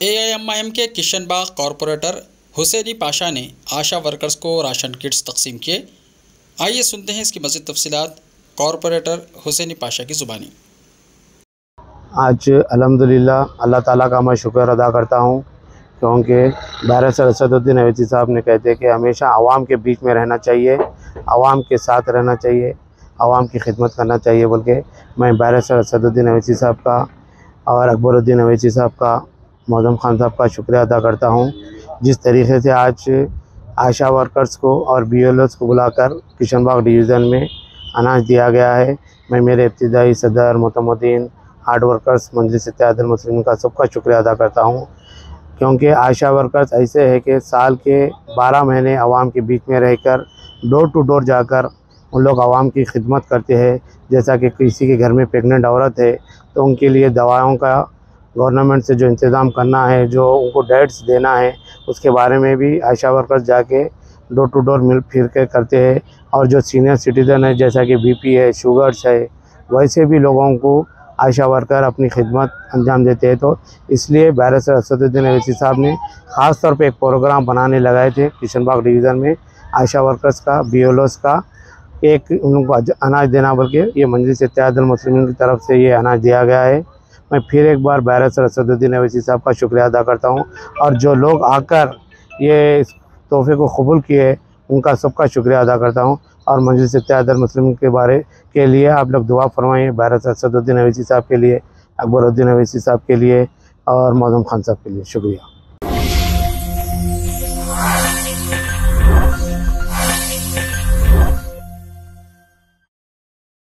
AIMIM के Kishanbagh corporator Husaini Pasha ने आशा workers को राशन किट्स तकसीम किए। आइए सुनते हैं इसकी मज़ीद तफसीत कॉरपोरेटर हुसैनी पाशा की ज़ुबानी। आज अल्हम्दुलिल्लाह, अल्लाह ताला का मैं शुक्र अदा करता हूँ क्योंकि बैरसर असदुद्दीन अवैसी साहब ने कहते कि हमेशा आवाम के बीच में रहना चाहिए, आवाम के साथ रहना चाहिए, आवाम की खिदमत करना चाहिए बोल के मैं बैरसर असदुद्दीन अवैसी साहब का, और अकबरुद्दीन अवैसी साहब का, मौजम खान साहब का शुक्रिया अदा करता हूँ। जिस तरीके से आज आशा वर्कर्स को और बी एल को बुलाकर किशनबाग डिवीज़न में अनाज दिया गया है, मैं मेरे इब्तदाई सदर मतमुद्दीन हार्ड वर्कर्स मंजलिस मुस्लिम का सबका शुक्रिया अदा करता हूँ। क्योंकि आशा वर्कर्स ऐसे है कि साल के 12 महीने आवाम के बीच में रहकर, डोर टू डोर जाकर उन लोग आवाम की खिदमत करते हैं। जैसा कि किसी के घर में प्रेगनेंट औरत है तो उनके लिए दवाओं का गवर्नमेंट से जो इंतज़ाम करना है, जो उनको डेट्स देना है, उसके बारे में भी आशा वर्कर्स जाके डोर टू डोर मिल फिर के करते हैं। और जो सीनियर सिटीज़न है, जैसा कि बीपी है, शुगर्स है, वैसे भी लोगों को आशा वर्कर अपनी खिदमत अंजाम देते हैं। तो इसलिए बैरिस्टर असदुद्दीन अवैसी साहब ने ख़ास तौर पे एक प्रोग्राम बनाने लगाए थे किशनबाग डिवीज़न में। आशा वर्कर्स का बी का, एक उनको अनाज देना बल्कि ये मंजिल इत्यादमसलिम की तरफ़ से ये अनाज दिया गया है। मैं फिर एक बार बैरिस्टर असदुद्दीन अवैसी साहब का शुक्रिया अदा करता हूँ। और जो लोग आकर ये तोहफे को कबूल किए उनका सबका शुक्रिया अदा करता हूँ और मंजिल इफ्तार मुस्लिम के बारे के लिए आप लोग दुआ फरमाइए भारत सदुद्दीन अवैसी साहब के लिए, अकबरुद्दीन अवैसी साहब के लिए और मौजम खान साहब के लिए। शुक्रिया।